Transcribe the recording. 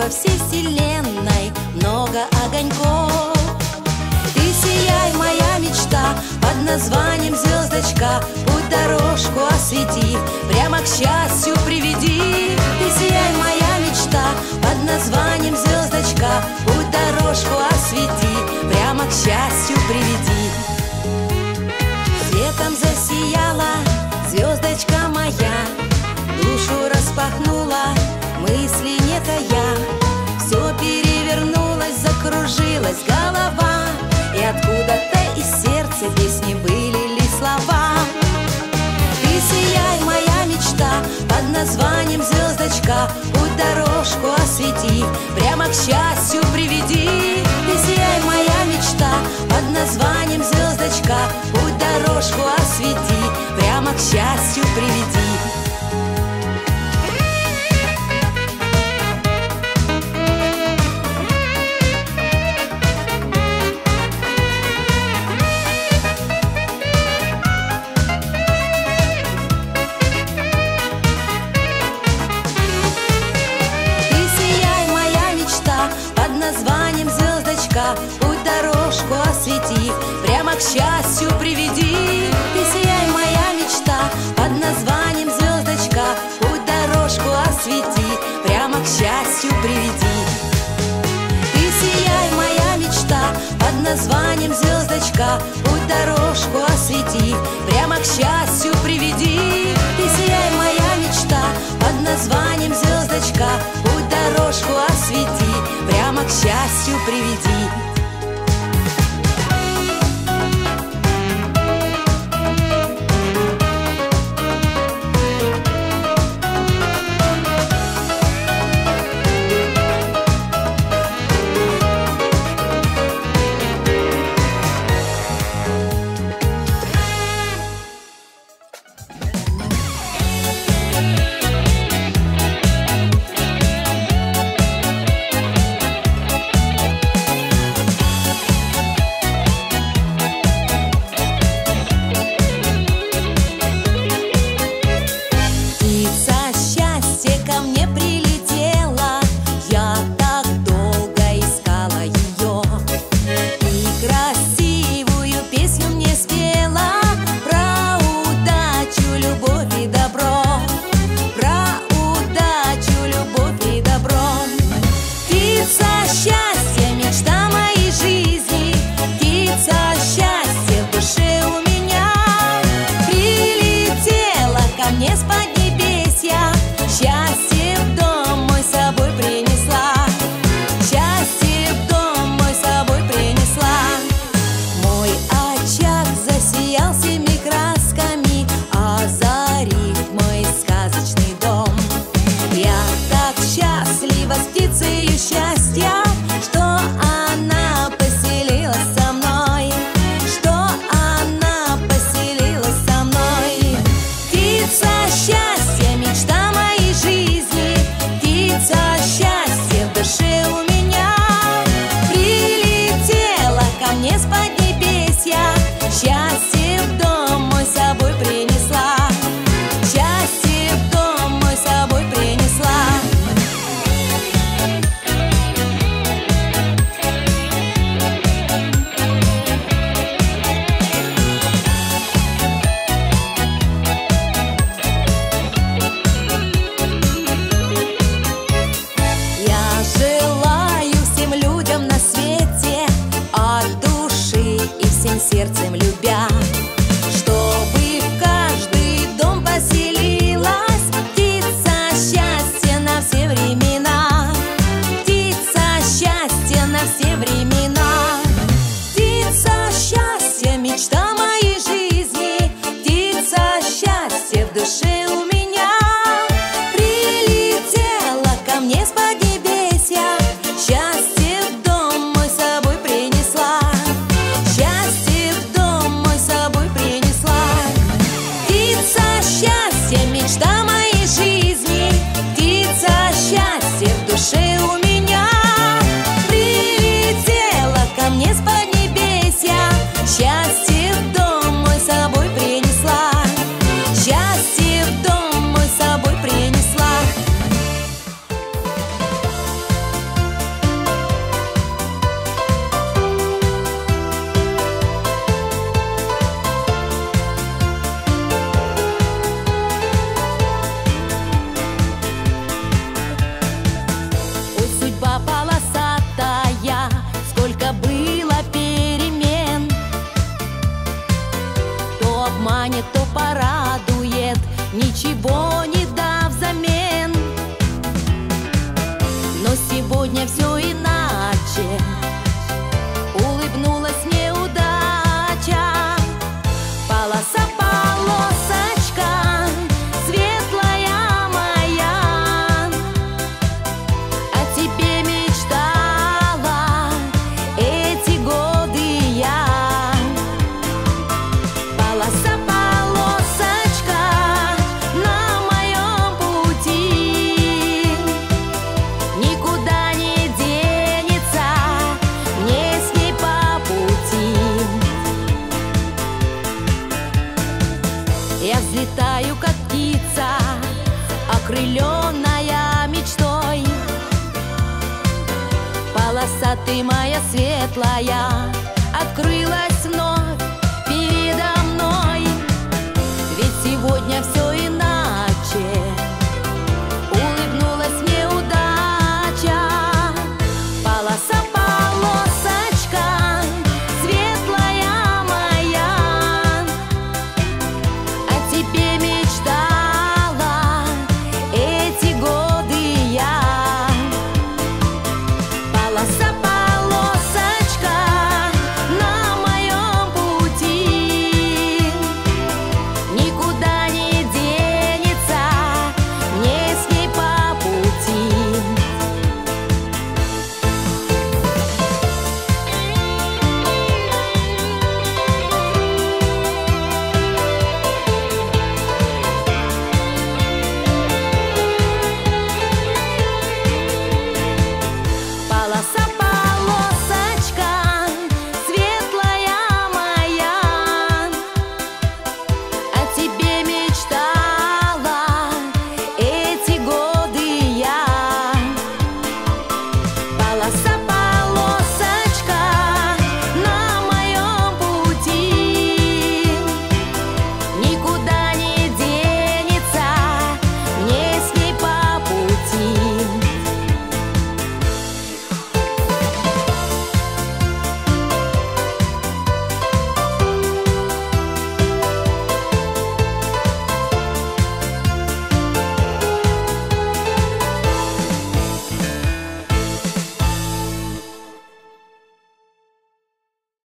во всей вселенной много огоньков. Ты сияй, моя мечта, под названием звездочка Путь дорожку освети, прямо к счастью приведи. Ты сияй, моя мечта, под названием звездочка Путь дорожку освети, прямо к счастью приведи. Светом засияла звездочка моя Душу распахнула, мысли не тая закружилась голова И откуда-то из сердца песни вылились слова. Ты сияй, моя мечта, под названием звездочка Путь дорожку освети, прямо к счастью приведи. Ты сияй, моя мечта, под названием звездочка Путь дорожку освети, прямо к счастью приведи к счастью приведи. Ты сияй, моя мечта, под названием звездочка Путь дорожку освети, прямо к счастью приведи. Ты сияй, моя мечта, под названием звездочка Путь дорожку освети, прямо к счастью приведи. Ты сияй, моя мечта, под названием звездочка Путь дорожку освети, прямо к счастью приведи с птицей счастья всем сердцем любя. то порадует, ничего не дав взамен. Но сегодня все иначе, улыбнулась неудача, полоса окрыленная мечтой. Полоса ты моя светлая Открылась вновь передо мной. Ведь сегодня все